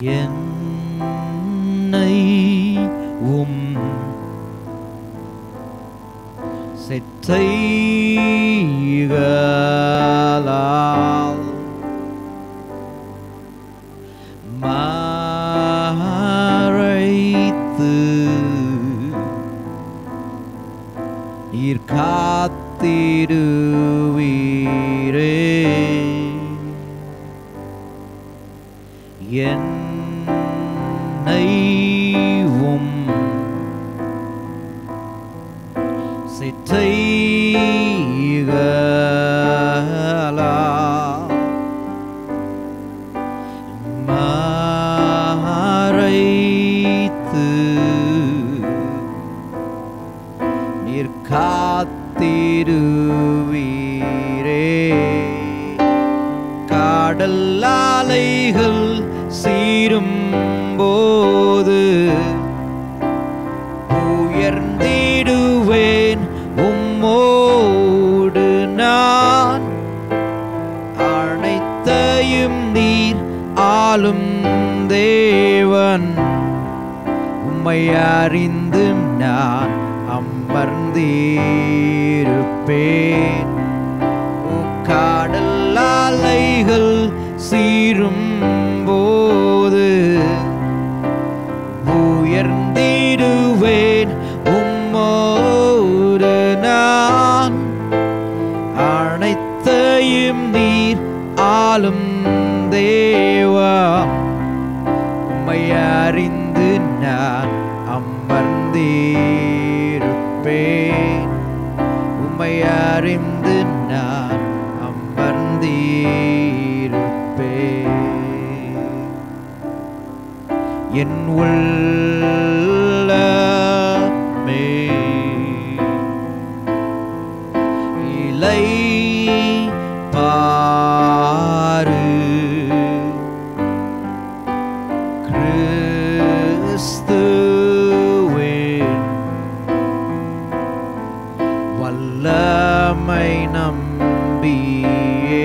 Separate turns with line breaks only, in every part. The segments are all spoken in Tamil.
என்னை உம் செத்தைகளால் மறைத்து நீர் என் நீர் காத்திருவீரே. காடல் அலைகள் சீரும் போது உயர்ந்திடுவேன் உம்மோடு நான். அனைத்தையும் நீர் ஆளும் தேவன். உம்மை அறிந்து நான் அமர்ந்தீருப்பேன் ஓ காடல் அலைகள் சீரும் போது உயர்ந்திடுவேன் உம்மோடு நான். அனைத்தையும் நீர் ஆளும் தே அறிந்து நான் அமர்ந்தீருப்பேன் என் உள்ளமே இலை பாரு கிறிஸ்துவின் வல்லமை நம்பியே.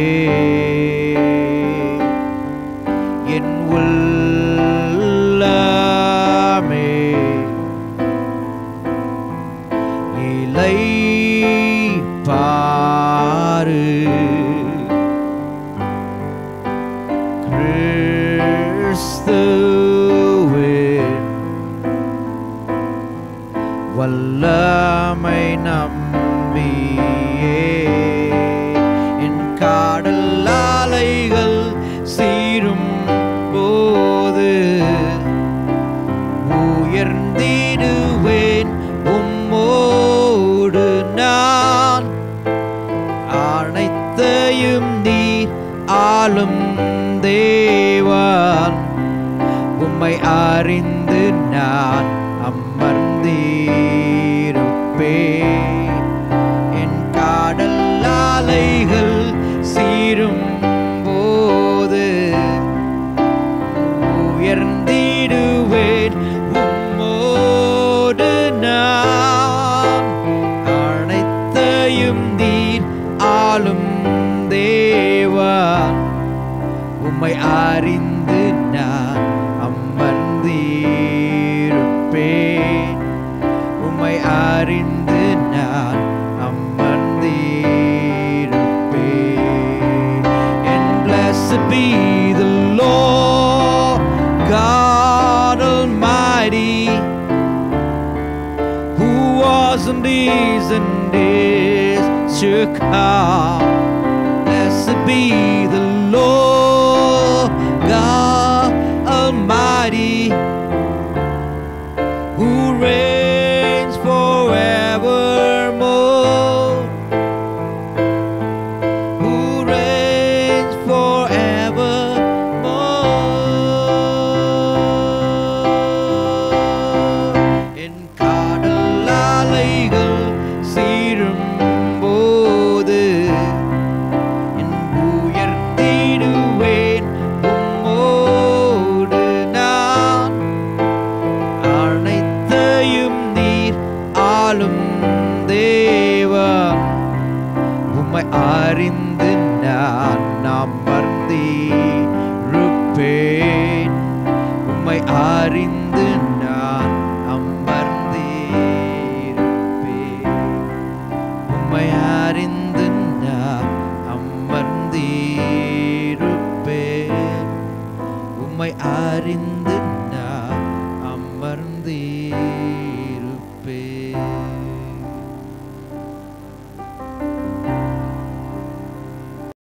என் உள்ளமே இலை பாரு கிறிஸ்துவின் வல்லமை உம்மை அறிந்து was and is and is to come. Blessed be the Lord அறிந்து